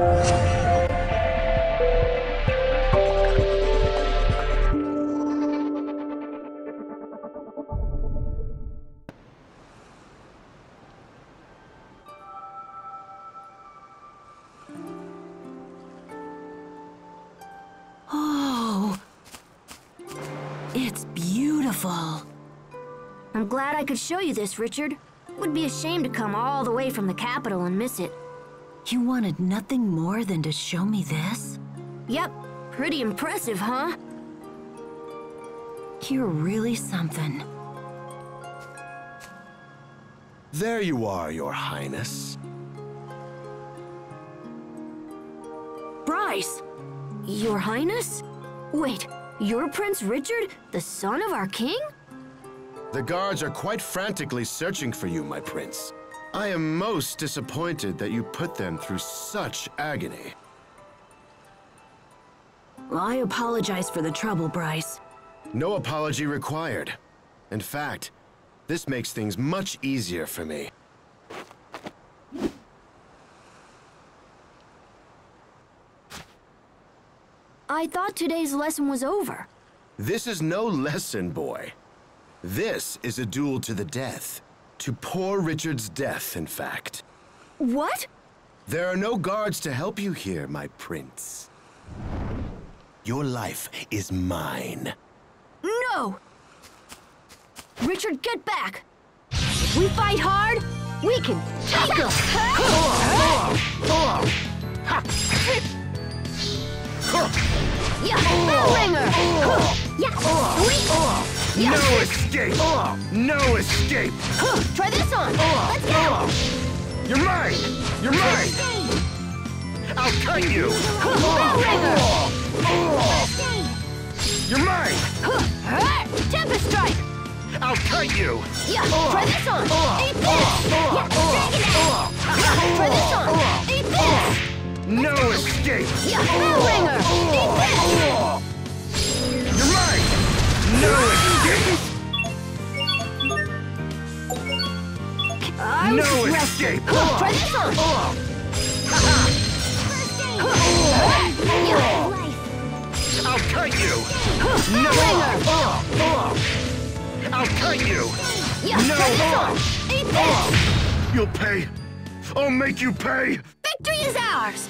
Oh, it's beautiful. I'm glad I could show you this, Richard. Would be a shame to come all the way from the capital and miss it. You wanted nothing more than to show me this? Yep, pretty impressive, huh? You're really something. There you are, your highness. Bryce! Your Highness? Wait, you're Prince Richard, the son of our king? The guards are quite frantically searching for you, my prince. I am most disappointed that you put them through such agony. I apologize for the trouble, Bryce. No apology required. In fact, this makes things much easier for me. I thought today's lesson was over. This is no lesson, boy. This is a duel to the death. To poor Richard's death, in fact. What? There are no guards to help you here, my prince. Your life is mine. No! Richard, get back! If we fight hard, we can take him! Yeah, No escape! Oh. No escape! try this on! Oh. Let's go! Oh. You're mine! You're mine! I'll cut you! Bell ringer! You're mine! Tempest strike! I'll cut you! Yeah, try this on! Eat this! Yeah, dragon axe! Try this on! Eat this! No escape! Yeah, I'm No escape! Try this on! Yeah, I'll cut you! bell ringer! Oh. Oh. I'll cut you! No. on! Eat this! You'll pay! I'll make you pay! Victory is ours!